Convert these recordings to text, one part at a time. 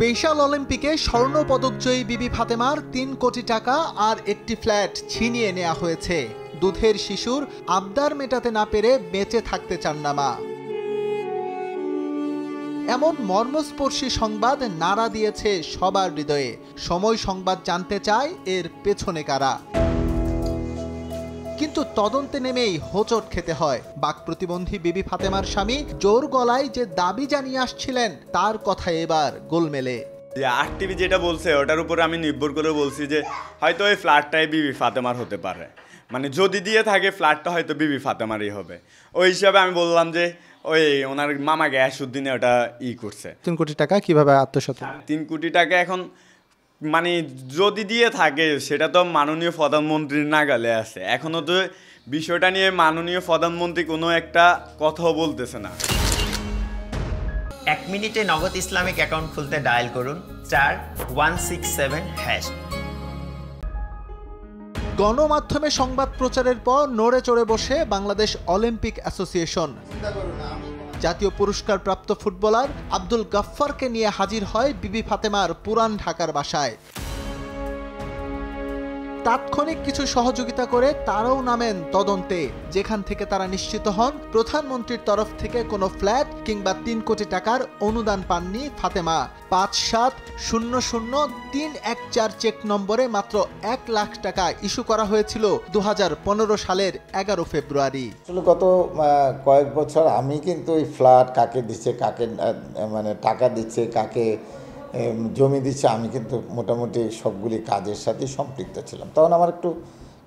Special অলিম্পিকে স্বর্ণ পদকজয়ী বিবি ফাতেমার তিন কোটি টাকা আর একটি ফ্ল্যাট ছিনিয়ে নেওয়া হয়েছে। দুধের শিশুর আবদার মেটাতে না পেরে বেঁচে থাকতে চান না মা এমন মর্মস্পর্শী সংবাদ নাড়া দিয়েছে সবার হৃদয়ে। সময় সংবাদ জানতে চায় এর পেছনে কারা? কিন্তু তদন্তে নেমেই হোঁচট খেতে হয়। বাক প্রতিবন্ধী বিবি ফাতেমার স্বামী জোর গলায় যে দাবি জানিয়ে আসছিলেন তার কথা এবার গোলমেলে। যে টিভি যেটা বলছে ওটার উপরে আমি নির্ভর করে বলছি যে হয়তো ওই ফ্ল্যাটটাই বিবি ফাতেমার হতে পারে। মানে যদি দিয়ে থাকে ফ্ল্যাটটা হয়তো বিবি ফাতেমারই হবে। ওই হিসাবে আমি বললাম যে ওই ওনার মামা গ্যাস উদ্দিনে ওটা ই করছে। তিন কোটি টাকা কীভাবে আত্মসাত তিন কোটি টাকা এখন মানে যদি দিয়ে থাকে সেটা তো মাননীয় প্রধানমন্ত্রীর নাগালে আছে। এখনও তো বিষয়টা নিয়ে মাননীয় প্রধানমন্ত্রী কোনো একটা কথাও বলতেছে না। এক মিনিটে নগদ ইসলামিক অ্যাকাউন্ট খুলতে ডায়াল করুন চার ওয়ান সিক্স সেভেন হ্যাশ। গণমাধ্যমে সংবাদ প্রচারের পর নড়ে চড়ে বসে বাংলাদেশ অলিম্পিক অ্যাসোসিয়েশন। জাতীয় পুরস্কার প্রাপ্ত ফুটবলার আব্দুল গাফফারকে নিয়ে হাজির হয় বিবি ফাতেমার পুরান ঢাকার বাসায়। তাৎক্ষণিক কিছু সহযোগিতা করে তারাও নামেন তদন্তে, যেখান থেকে তারা নিশ্চিত হন প্রধানমন্ত্রীর তরফ থেকে কোনো ফ্ল্যাট কিংবা তিন কোটি টাকার অনুদান পাননি ফাতেমা। পাঁচ সাত শূন্য শূন্য তিন এক চার চেক নম্বরে মাত্র এক লাখ টাকা ইস্যু করা হয়েছিল দু পনেরো সালের এগারো ফেব্রুয়ারি। গত কয়েক বছর আমি কিন্তু ফ্ল্যাট কাকে দিচ্ছে, কাকে মানে টাকা দিচ্ছে, কাকে জমি দিচ্ছে আমি কিন্তু মোটামুটি সবগুলি কাজের সাথে সম্পৃক্ত ছিলাম। তখন আমার একটু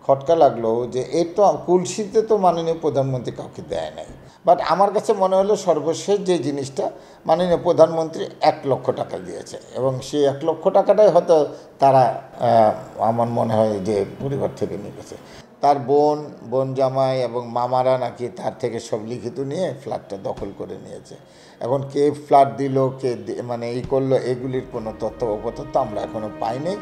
খটকা লাগল যে এর তো কুলসিতে তো মাননীয় প্রধানমন্ত্রী কাউকে দেয় নাই। বাট আমার কাছে মনে হলো সর্বশেষ যে জিনিসটা মাননীয় প্রধানমন্ত্রী এক লক্ষ টাকা দিয়েছে এবং সেই এক লক্ষ টাকাটাই হয়তো তারা আমার মনে হয় যে পরিবার থেকে নিয়ে গেছে তার বোন বোন জামাই এবং মামারা নাকি তার থেকে সব লিখিত নিয়ে ফ্ল্যাটটা দখল করে নিয়েছে। এখন কে ফ্ল্যাট দিল, কে মানে এই করল, এগুলির কোনো তথ্য উপতথ্য আমরা এখনও পাইনি।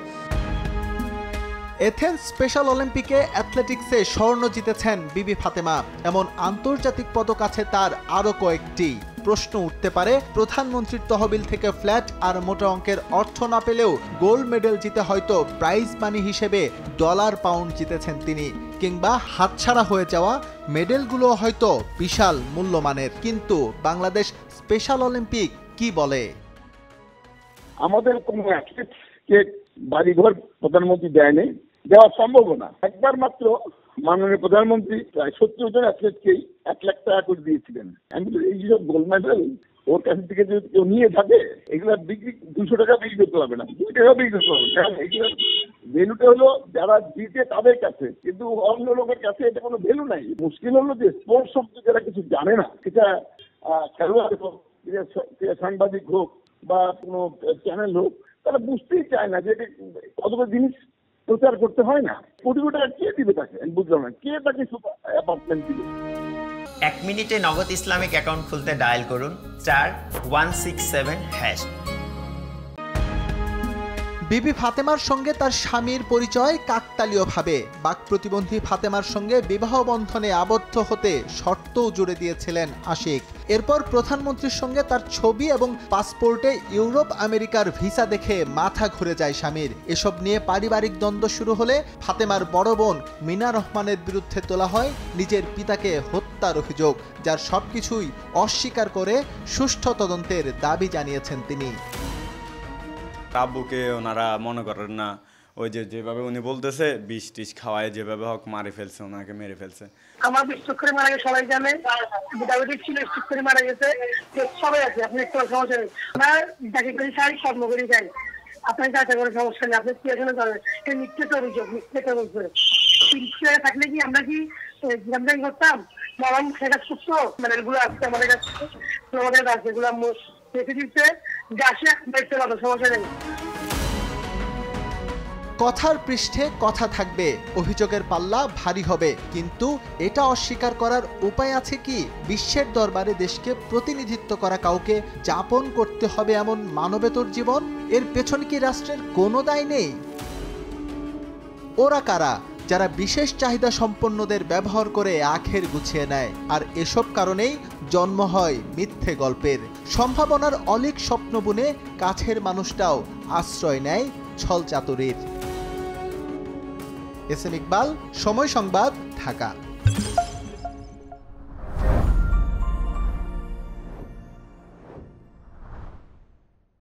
এথেন্স স্পেশাল অলিম্পিকে অ্যাথলেটিক্সে স্বর্ণ জিতেছেন বিবি ফাতেমা। এমন আন্তর্জাতিক পদক আছে তার আরও কয়েকটি। প্রশ্ন উঠতে পারে, প্রধানমন্ত্রীর তহবিল থেকে ফ্ল্যাট আর মোটা অঙ্কের অর্থ না পেলেও গোল্ড মেডেল জিতে হয়তো প্রাইজ মানি হিসেবে ডলার পাউন্ড জিতেছেন তিনি, কিংবা হাতছাড়া হয়ে যাওয়া মেডেলগুলো হয়তো বিশাল মূল্যমানের। কিন্তু বাংলাদেশ স্পেশাল অলিম্পিক কি বলে? আমাদের কোনো অ্যাথলেটকে বাড়িঘর প্রধানমন্ত্রী দেয়নি। দেওয়া সম্ভব না। একবার মাত্র মাননীয় প্রধানমন্ত্রী প্রায় সত্তর জন অ্যাথলেটকেই এক লাখ টাকা করে দিয়েছিলেন। আমি এই যে গোল্ড মেডেল, ওর কাছ থেকে যদি কেউ নিয়ে থাকে, এগুলো বিক্রি দুশো টাকা বিক্রি করতে পারবে না, দুই টাকা বিক্রি করতে পারবে কারণ এগুলো ভ্যালুটা হলো যারা জিতে তাদের কাছে, কিন্তু অন্য লোকের কাছে এটা কোনো ভ্যালু নাই। মুশকিল হলো যে স্পোর্টস সম্পর্কে যারা কিছু জানে না, সেটা খেলোয়াড় হোক সাংবাদিক হোক বা কোনো চ্যানেল হোক, তারা বুঝতেই চায় না যে কতগুলো জিনিস প্রচার করতে হয় না। কোটি কোটি টাকা কে দিবে তাকে? আমি বুঝলাম না। কে তাকে অ্যাপার্টমেন্ট দিবে? এক মিনিটে নগদ ইসলামিক অ্যাকাউন্ট খুলতে ডায়াল করুন star one six seven hash বিবি ফাতেমার সঙ্গে তার স্বামীর পরিচয় কাকতালীয়ভাবে। বাক প্রতিবন্ধী ফাতেমার সঙ্গে বিবাহ বন্ধনে আবদ্ধ হতে শর্তও জুড়ে দিয়েছিলেন আশিক। এরপর প্রধানমন্ত্রীর সঙ্গে তার ছবি এবং পাসপোর্টে ইউরোপ আমেরিকার ভিসা দেখে মাথা ঘুরে যায় স্বামীর। এসব নিয়ে পারিবারিক দ্বন্দ্ব শুরু হলে ফাতেমার বড় বোন মিনা রহমানের বিরুদ্ধে তোলা হয় নিজের পিতাকে হত্যার অভিযোগ, যার সবকিছুই অস্বীকার করে সুষ্ঠু তদন্তের দাবি জানিয়েছেন তিনি। আব্বুকে ওনারা মনে করেন না, ওই যে যেভাবে উনি বলতেছে, বিষ টিস খাওয়ায় যেভাবে হোক মারে ফেলছে, ওনাকে মেরে ফেলছে। আমার স্ট্রোক করে মারা গেছে, সবাই জানে। ডায়াবেটিস ছিল স্ট্রোক করে মারা গেছে। সবাই আছে, আপনি একটু সমস্যা নেই। আমার যাকে করে চাই স্বপ্ন করে চাই আপনার সমস্যা নেই, আপনি মিথ্যে অভিযোগ অভিযোগ। থাকলে কি আমরা কি করতাম? বাবা সেটা সুস্থ মানে এগুলো আসছে আমাদের কাছে। আমাদের কাছে এগুলো রেখে দিচ্ছে কথার পৃষ্ঠে কথা থাকবে, অভিযোগের পাল্লা ভারী হবে, কিন্তু এটা অস্বীকার করার উপায় আছে কি? বিশ্বের দরবারে দেশকে প্রতিনিধিত্ব করা কাউকে যাপন করতে হবে এমন মানবেতর জীবন? এর পেছনে কি রাষ্ট্রের কোনো দায় নেই? ওরা কারা? যারা বিশেষ চাহিদা সম্পন্নদের ব্যবহার করে আখের গুছিয়ে নেয়। আর এসব কারণেই জন্ম হয় মিথ্যে গল্পের। সম্ভাবনার অলিক স্বপ্ন বুনে কাছের মানুষটাও আশ্রয় নেয় ছল চাতুরীর এস এম ইকবাল, সময় সংবাদ, ঢাকা।